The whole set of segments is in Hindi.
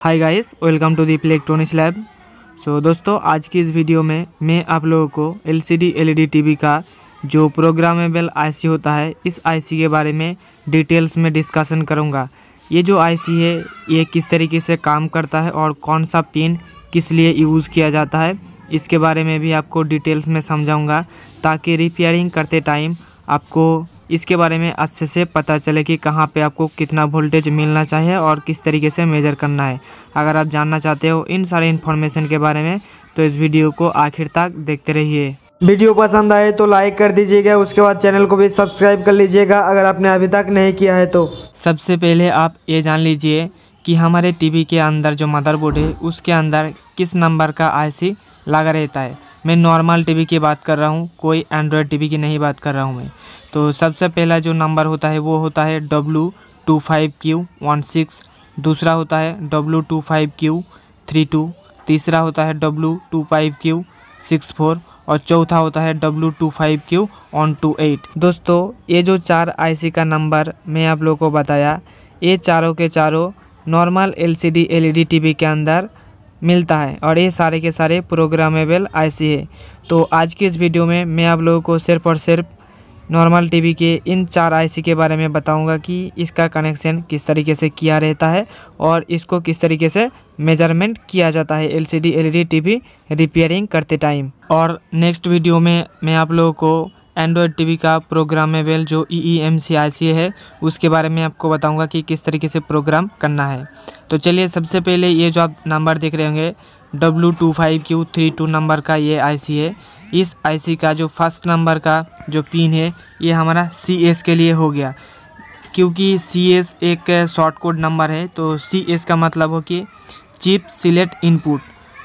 Hi guys welcome to the electronics lab so दोस्तों, आज की इस वीडियो में मैं आप लोगों को एलसीडी एलईडी टीवी का जो प्रोग्रामेबल आईसी होता है, इस आईसी के बारे में डिटेल्स में डिस्कशन करूँगा। ये जो आईसी है, ये किस तरीके से काम करता है और कौन सा पिन किस लिए यूज़ किया जाता है, इसके बारे में भी आपको डिटेल्स में समझाऊँगा, ताकि रिपेयरिंग करते टाइम आपको इसके बारे में अच्छे से पता चले कि कहाँ पे आपको कितना वोल्टेज मिलना चाहिए और किस तरीके से मेजर करना है। अगर आप जानना चाहते हो इन सारे इन्फॉर्मेशन के बारे में तो इस वीडियो को आखिर तक देखते रहिए। वीडियो पसंद आए तो लाइक कर दीजिएगा उसके बाद चैनल को भी सब्सक्राइब कर लीजिएगा अगर आपने अभी तक नहीं किया है तो। सबसे पहले आप ये जान लीजिए कि हमारे टीवी के अंदर जो मदरबोर्ड है उसके अंदर किस नंबर का आईसी लगा रहता है। मैं नॉर्मल टीवी की बात कर रहा हूँ कोई एंड्रॉयड टीवी की नहीं बात कर रहा हूँ मैं। तो सबसे पहला जो नंबर होता है, वो होता है W two five Q one six दूसरा होता है W two five Q three two तीसरा होता है W two five Q six four और चौथा होता है W two five Q one two eight दोस्तों, ये जो चार आईसी का नंबर मैं आप लोगों को बताया, ये चारों के चारों नॉर्मल एलसीडी एलईडी टीवी के अंदर मिलता है और ये सारे के सारे प्रोग्रामेबल आईसी है। तो आज की इस वीडियो में मैं आप लोगों को सिर्फ़ और सिर्फ़ नॉर्मल टीवी के इन चार आईसी के बारे में बताऊँगा कि इसका कनेक्शन किस तरीके से किया रहता है और इसको किस तरीके से मेज़रमेंट किया जाता है एलसीडी एलईडी टीवी रिपेयरिंग करते टाइम और नेक्स्ट वीडियो में मैं आप लोगों को एंड्रॉयड टीवी का प्रोग्रामेबल जो ई ई एम सी आई सी है, उसके बारे में आपको बताऊँगा कि किस तरीके से प्रोग्राम करना है। तो चलिए सबसे पहले ये जो आप नंबर देख रहे होंगे W two five Q three two number का ये आईसी है। इस आईसी का जो फ़र्स्ट नंबर का जो पिन है, ये हमारा सी एस के लिए हो गया। क्योंकि सी एस एक शॉर्ट कोड नंबर है तो सी एस का मतलब हो कि चिप सिलेक्ट इनपुट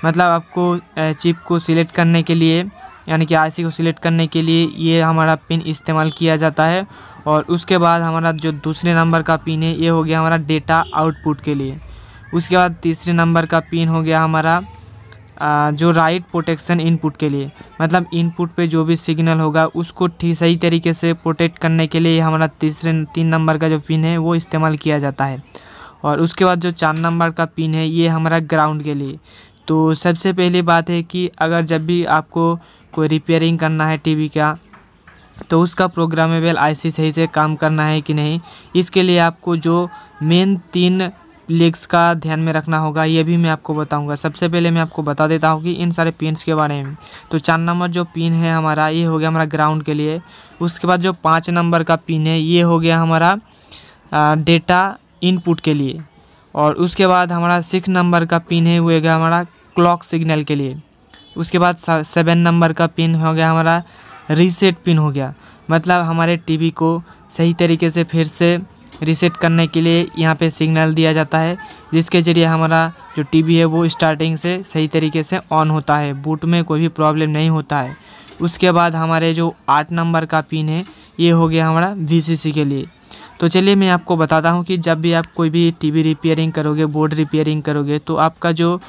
मतलब आपको चिप को सिलेक्ट करने के लिए, यानी कि आईसी को सिलेक्ट करने के लिए ये हमारा पिन इस्तेमाल किया जाता है। और उसके बाद हमारा जो दूसरे नंबर का पिन है, ये हो गया हमारा डेटा आउटपुट के लिए। उसके बाद तीसरे नंबर का पिन हो गया हमारा जो राइट प्रोटेक्शन इनपुट के लिए मतलब इनपुट पे जो भी सिग्नल होगा, उसको ठीक सही तरीके से प्रोटेक्ट करने के लिए हमारा तीसरे, तीन नंबर का जो पिन है, वो इस्तेमाल किया जाता है। और उसके बाद जो चार नंबर का पिन है, ये हमारा ग्राउंड के लिए। तो सबसे पहली बात है कि अगर जब भी आपको कोई रिपेयरिंग करना है टीवी का तो उसका प्रोग्रामेबल आईसी सही से काम करना है कि नहीं, इसके लिए आपको जो मेन तीन लेग्स का ध्यान में रखना होगा, ये भी मैं आपको बताऊँगा। सबसे पहले मैं आपको बता देता हूँ कि इन सारे पिन्स के बारे में। तो चार नंबर जो पिन है हमारा, ये हो गया हमारा ग्राउंड के लिए। उसके बाद जो पाँच नंबर का पिन है, ये हो गया हमारा डेटा इनपुट के लिए। और उसके बाद हमारा सिक्स नंबर का पिन है, वो हो गया हमारा क्लॉक सिग्नल के लिए। उसके बाद सेवन नंबर का पिन हो गया हमारा रीसेट पिन हो गया। मतलब हमारे टीवी को सही तरीके से फिर से रीसेट करने के लिए यहाँ पे सिग्नल दिया जाता है, जिसके ज़रिए हमारा जो टीवी है वो स्टार्टिंग से सही तरीके से ऑन होता है बूट में कोई भी प्रॉब्लम नहीं होता है। उसके बाद हमारे जो आठ नंबर का पिन है, ये हो गया हमारा वी के लिए। तो चलिए मैं आपको बताता हूँ कि जब भी आप कोई भी टीवी रिपेयरिंग करोगे बोर्ड रिपेयरिंग करोगे तो आपका जो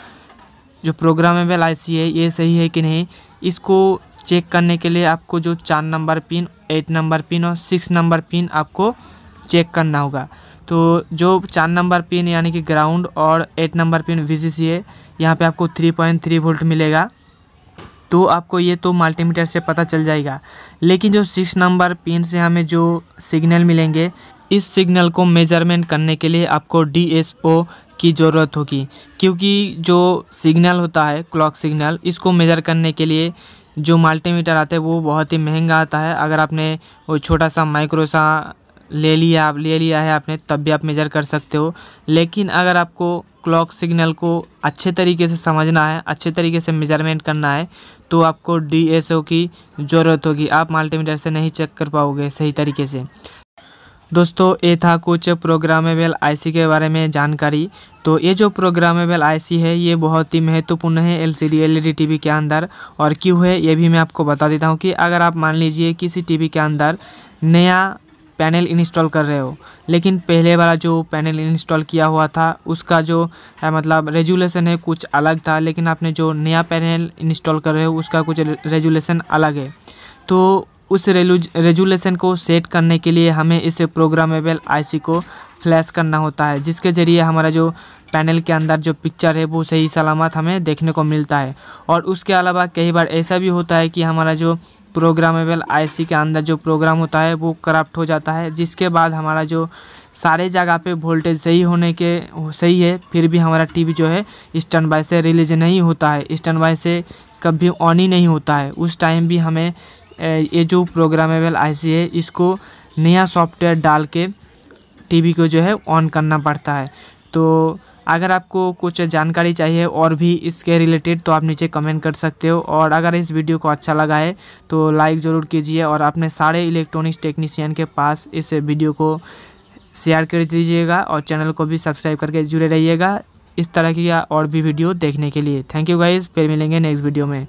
जो प्रोग्रामेबल आईसी है, ये सही है कि नहीं, इसको चेक करने के लिए आपको जो चार number pin eight number pin और सिक्स नंबर पिन आपको चेक करना होगा। तो जो चार नंबर पिन यानी कि ग्राउंड और एट नंबर पिन वी है यहाँ पर आपको थ्री पॉइंट थ्री वोल्ट मिलेगा। तो आपको ये तो मल्टीमीटर से पता चल जाएगा। लेकिन जो सिक्स नंबर पिन से हमें जो सिग्नल मिलेंगे, इस सिग्नल को मेज़रमेंट करने के लिए आपको डीएसओ की ज़रूरत होगी। क्योंकि जो सिग्नल होता है क्लॉक सिग्नल इसको मेज़र करने के लिए जो मल्टीमीटर आता है, वो बहुत ही महँगा आता है। अगर आपने वो छोटा सा माइक्रो सा ले लिया, आप ले लिया है आपने, तब भी आप मेज़र कर सकते हो। लेकिन अगर आपको क्लॉक सिग्नल को अच्छे तरीके से समझना है, अच्छे तरीके से मेज़रमेंट करना है तो आपको डीएसओ की ज़रूरत होगी। आप मल्टीमीटर से नहीं चेक कर पाओगे सही तरीके से। दोस्तों, ये था कुछ प्रोग्रामेबल आईसी के बारे में जानकारी। तो ये जो प्रोग्रामेबल आईसी है, ये बहुत ही महत्वपूर्ण है एलसीडी एलईडी टीवी के अंदर। और क्यों है, ये भी मैं आपको बता देता हूँ कि अगर आप मान लीजिए किसी टीवी के अंदर नया पैनल इंस्टॉल कर रहे हो। लेकिन पहले वाला जो पैनल इंस्टॉल किया हुआ था, उसका जो है मतलब रेजुलेशन है कुछ अलग था, लेकिन आपने जो नया पैनल इंस्टॉल कर रहे हो, उसका कुछ रेजुलेशन अलग है। तो उस रेजुलेशन को सेट करने के लिए हमें इस प्रोग्रामेबल आईसी को फ्लैश करना होता है, जिसके ज़रिए हमारा जो पैनल के अंदर जो पिक्चर है, वो सही सलामत हमें देखने को मिलता है। और उसके अलावा कई बार ऐसा भी होता है कि हमारा जो प्रोग्रामेबल आईसी के अंदर जो प्रोग्राम होता है, वो करप्ट हो जाता है। जिसके बाद हमारा जो सारे जगह पे वोल्टेज सही होने के, सही है, फिर भी हमारा टीवी जो है स्टैंड बाय से रिलीज़ नहीं होता है। स्टैंड बाय से कभी ऑन ही नहीं होता है। उस टाइम भी हमें ये जो प्रोग्रामेबल आईसी है, इसको नया सॉफ्टवेयर डाल के टीवी को जो है ऑन करना पड़ता है। तो अगर आपको कुछ जानकारी चाहिए और भी इसके रिलेटेड तो आप नीचे कमेंट कर सकते हो। और अगर इस वीडियो को अच्छा लगा है तो लाइक ज़रूर कीजिए और अपने सारे इलेक्ट्रॉनिक्स टेक्नीशियन के पास इस वीडियो को शेयर कर दीजिएगा और चैनल को भी सब्सक्राइब करके जुड़े रहिएगा। इस तरह की और भी वीडियो देखने के लिए। थैंक यू गाइज़ फिर मिलेंगे नेक्स्ट वीडियो में।